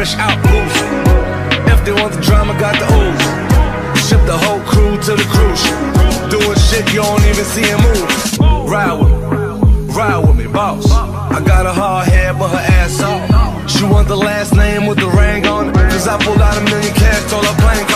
fresh out goose. If they want the drama, got the ooze. Ship the whole crew to the cruise. Doing shit you don't even see him move. Ride with me, ride with me, boss. I got a hard head, but her ass off. She want the last name with the ring on it. Cause I pulled out a million cash, told her plank.